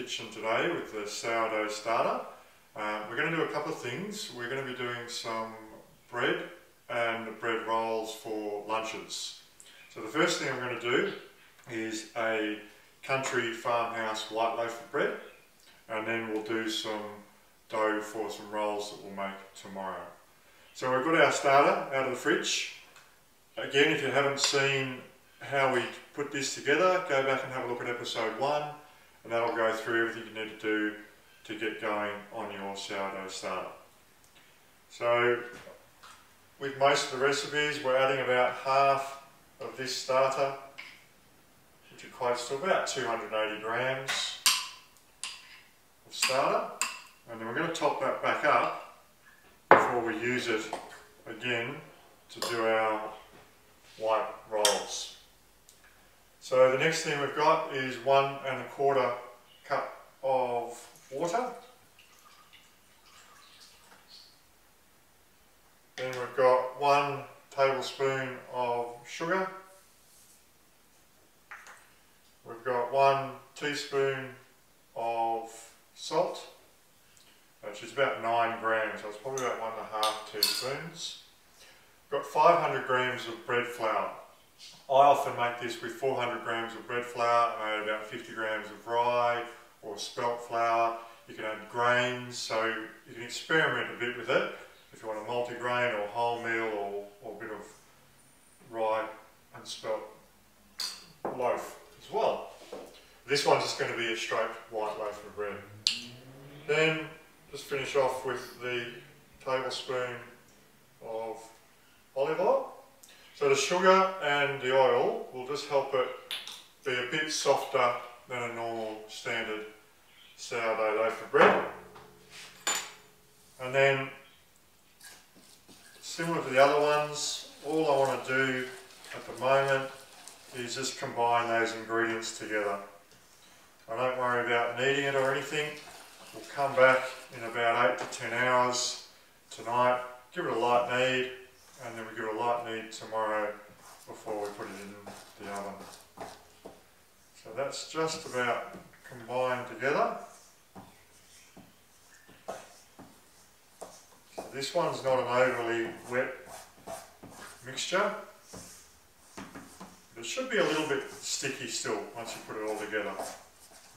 kitchen today with the sourdough starter. Uh, we're going to do a couple of things. We're going to be doing some bread and bread rolls for lunches. So the first thing I'm going to do is a country farmhouse white loaf of bread and then we'll do some dough for some rolls that we'll make tomorrow. So we've got our starter out of the fridge. Again, if you haven't seen how we put this together, go back and have a look at episode one and that'll go through everything you need to do to get going on your sourdough starter. So with most of the recipes we're adding about half of this starter which equates to about 280 grams of starter and then we're going to top that back up before we use it again to do our white rolls. So the next thing we've got is one and a quarter cup of water. Then we've got one tablespoon of sugar. We've got one teaspoon of salt, which is about nine grams, so it's probably about one and a half teaspoons. We've got 500 grams of bread flour. I often make this with 400 grams of bread flour and I add about 50 grams of rye or spelt flour. You can add grains, so you can experiment a bit with it. If you want a multi-grain or wholemeal or, or a bit of rye and spelt loaf as well. This one's just going to be a straight white loaf of bread. Then just finish off with the tablespoon of olive oil. So the sugar and the oil will just help it be a bit softer than a normal standard sourdough loaf of bread. And then, similar to the other ones, all I want to do at the moment is just combine those ingredients together. I don't worry about kneading it or anything. We'll come back in about 8 to 10 hours tonight, give it a light knead, and then we give it a light knead tomorrow before we put it in the oven. So that's just about combined together. So this one's not an overly wet mixture. It should be a little bit sticky still once you put it all together.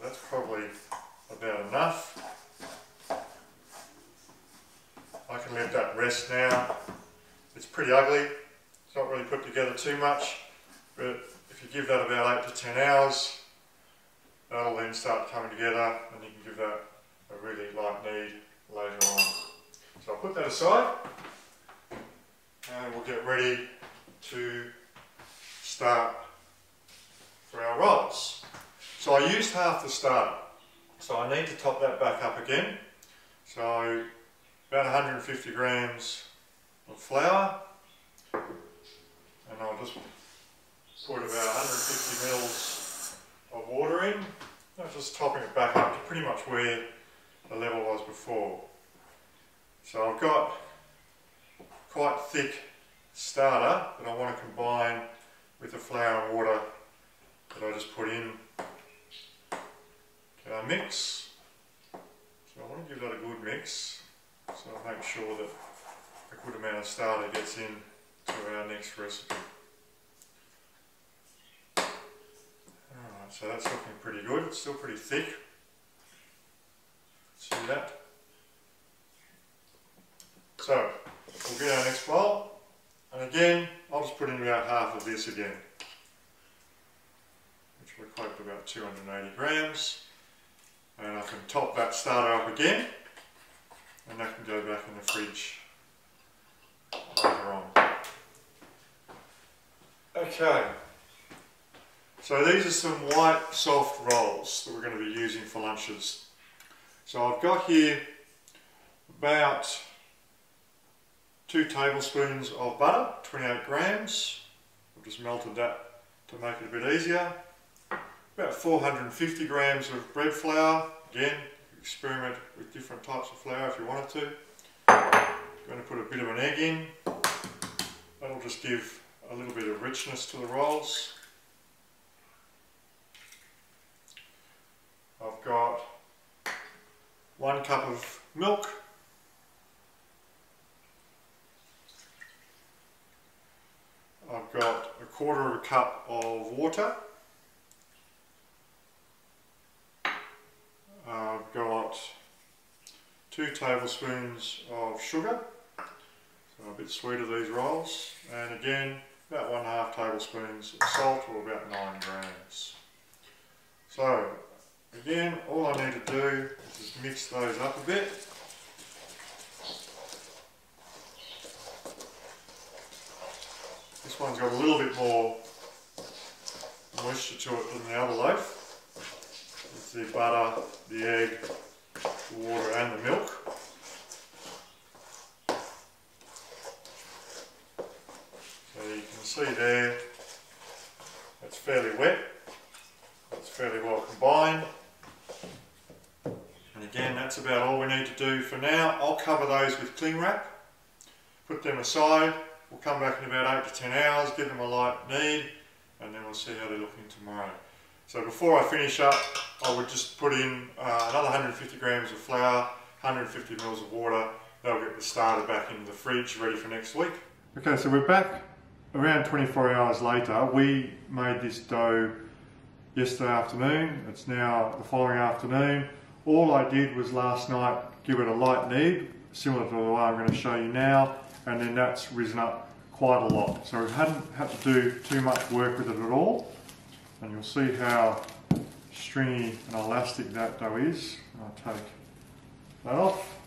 That's probably about enough. I can let that rest now. It's pretty ugly. It's not really put together too much, but if you give that about 8 to 10 hours, that'll then start coming together and you can give that a really light knead later on. So I'll put that aside and we'll get ready to start for our rolls. So I used half the starter, so I need to top that back up again. So about 150 grams of flour and I'll just put about 150 mils of water in. I'm just topping it back up to pretty much where the level was before. So I've got quite thick starter that I want to combine with the flour and water that I just put in to our mix. So I want to give that a good mix so I'll make sure that a good amount of starter gets in to our next recipe. Alright, so that's looking pretty good. It's still pretty thick. See that? So, we'll get our next bowl. And again, I'll just put in about half of this again. Which will equate to about 280 grams. And I can top that starter up again. And that can go back in the fridge on. Okay, so these are some white soft rolls that we're going to be using for lunches. So I've got here about two tablespoons of butter, 28 grams. I've just melted that to make it a bit easier. About 450 grams of bread flour. Again, experiment with different types of flour if you wanted to. I'm going to put a bit of an egg in. That'll just give a little bit of richness to the rolls. I've got one cup of milk. I've got a quarter of a cup of water. I've got two tablespoons of sugar, a bit sweeter these rolls, and again about one half tablespoons of salt or about nine grams. So again all I need to do is just mix those up a bit. This one's got a little bit more moisture to it than the other loaf. It's the butter, the egg, the water and the milk. So you can see there, it's fairly wet, it's fairly well combined. And again, that's about all we need to do for now. I'll cover those with cling wrap, put them aside. We'll come back in about 8 to 10 hours, give them a light knead, and then we'll see how they're looking tomorrow. So before I finish up, I would just put in uh, another 150 grams of flour, 150 mils of water. That'll get the starter back into the fridge, ready for next week. Okay, so we're back around 24 hours later. We made this dough yesterday afternoon. It's now the following afternoon. All I did was last night give it a light knead, similar to the way I'm going to show you now, and then that's risen up quite a lot. So we hadn't had to do too much work with it at all and you'll see how stringy and elastic that dough is. I'll take that off.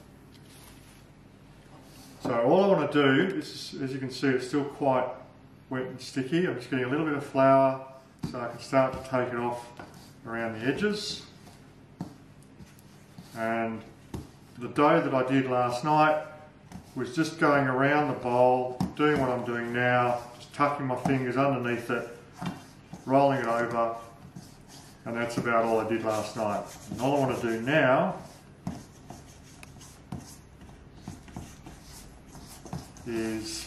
So all I want to do is, as you can see, it's still quite wet and sticky. I'm just getting a little bit of flour so I can start to take it off around the edges. And the dough that I did last night was just going around the bowl, doing what I'm doing now, just tucking my fingers underneath it rolling it over, and that's about all I did last night. And all I want to do now is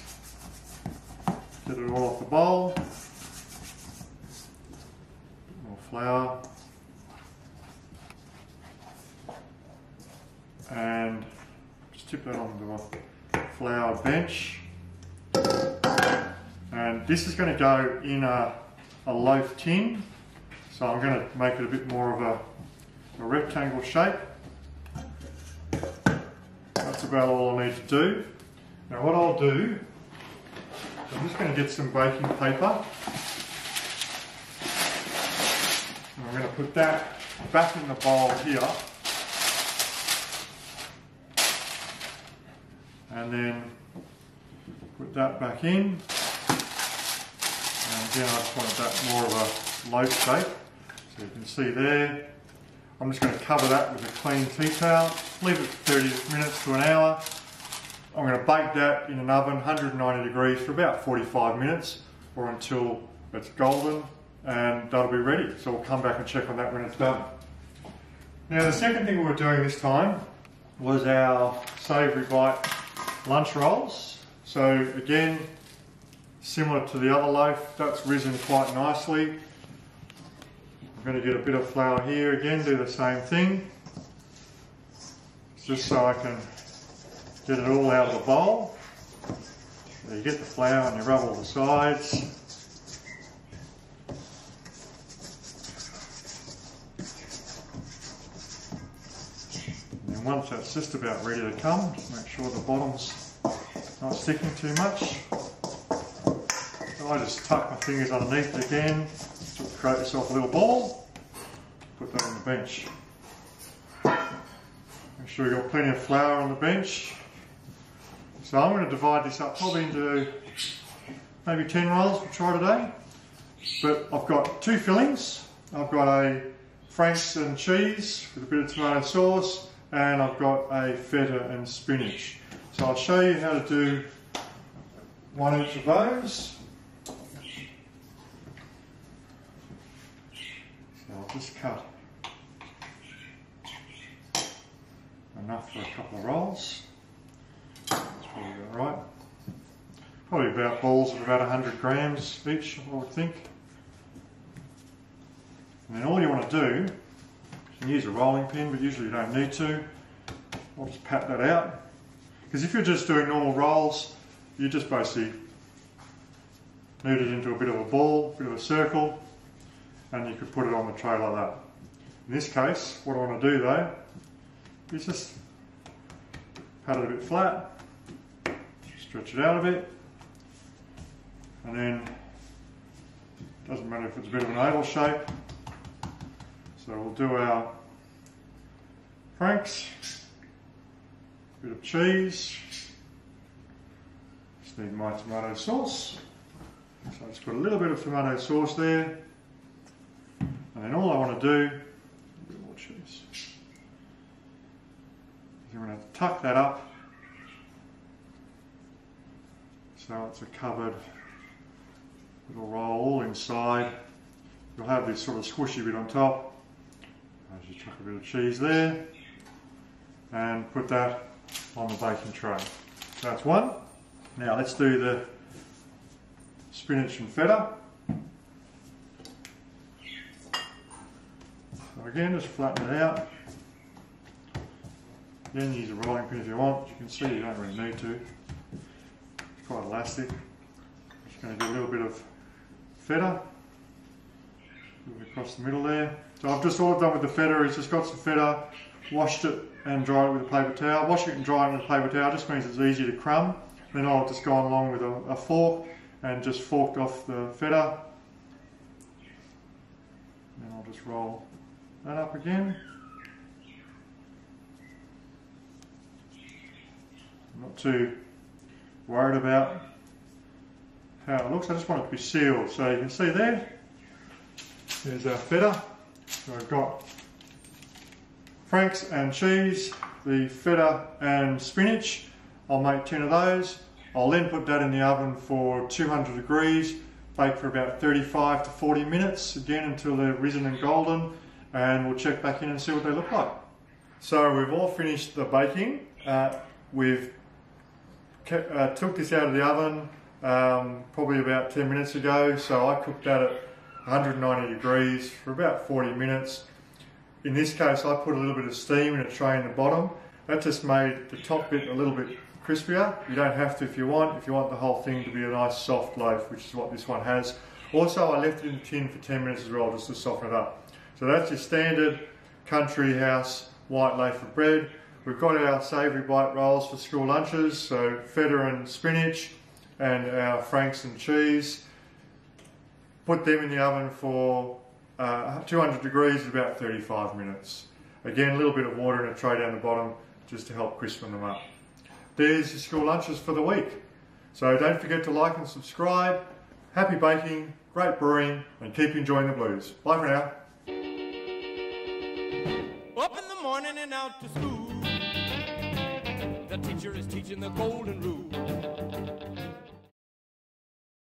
get it all off the bowl, more flour, and just tip that onto a flour bench. And this is going to go in a a loaf tin. So I'm going to make it a bit more of a, a rectangle shape. That's about all I need to do. Now what I'll do, I'm just going to get some baking paper. And I'm going to put that back in the bowl here. And then put that back in. And again, I just wanted that more of a loaf shape. So you can see there. I'm just going to cover that with a clean tea towel. Leave it for 30 minutes to an hour. I'm going to bake that in an oven, 190 degrees for about 45 minutes or until it's golden and that'll be ready. So we'll come back and check on that when it's done. Now the second thing we were doing this time was our savoury bite lunch rolls. So again, Similar to the other loaf, that's risen quite nicely. I'm going to get a bit of flour here again, do the same thing. Just so I can get it all out of the bowl. You get the flour and you rub all the sides. And once that's just about ready to come, make sure the bottom's not sticking too much. I just tuck my fingers underneath it again to create yourself a little ball. Put that on the bench. Make sure you've got plenty of flour on the bench. So I'm going to divide this up probably into maybe 10 rolls to try today. But I've got two fillings. I've got a Franks and cheese with a bit of tomato sauce and I've got a feta and spinach. So I'll show you how to do one each of those. So I'll just cut enough for a couple of rolls. About right. Probably about balls of about 100 grams each, I would think. And then all you want to do, you can use a rolling pin, but usually you don't need to, I'll just pat that out. Because if you're just doing normal rolls, you just basically knead it into a bit of a ball, a bit of a circle, and you could put it on the tray like that. In this case, what I want to do though, is just pat it a bit flat, stretch it out a bit, and then doesn't matter if it's a bit of an oval shape. So we'll do our franks, bit of cheese, just need my tomato sauce. So I've just put a little bit of tomato sauce there. And then all I want to do, a bit more cheese, I'm going to tuck that up so it's a covered It'll roll inside. You'll have this sort of squishy bit on top. As you chuck a bit of cheese there and put that on the baking tray. So that's one. Now let's do the spinach and feta. So again, just flatten it out. Then use a rolling pin if you want. You can see you don't really need to. Quite elastic. Just going to do a little bit of feta. Across the middle there. So I've just all I've done with the feta is just got some feta, washed it and dried it with a paper towel. Washing it and drying it with a paper towel just means it's easy to crumb. Then I've just gone along with a, a fork and just forked off the feta. And I'll just roll that up again. Not too worried about how it looks. I just want it to be sealed. So you can see there, there's our feta. So I've got franks and cheese, the feta and spinach. I'll make 10 of those. I'll then put that in the oven for 200 degrees, bake for about 35 to 40 minutes, again until they're risen and golden, and we'll check back in and see what they look like. So we've all finished the baking. Uh, we've uh, took this out of the oven, um, probably about 10 minutes ago. So I cooked that at 190 degrees for about 40 minutes. In this case, I put a little bit of steam in a tray in the bottom. That just made the top bit a little bit crispier. You don't have to if you want, if you want the whole thing to be a nice soft loaf, which is what this one has. Also, I left it in the tin for 10 minutes as well, just to soften it up. So that's your standard country house white loaf of bread. We've got our savoury bite rolls for school lunches, so feta and spinach, and our franks and cheese. Put them in the oven for uh, 200 degrees at about 35 minutes. Again, a little bit of water in a tray down the bottom just to help crispen them up. There's your school lunches for the week. So don't forget to like and subscribe. Happy baking, great brewing, and keep enjoying the blues. Bye for now. Up in the morning and out to school. The teacher is teaching the golden rule.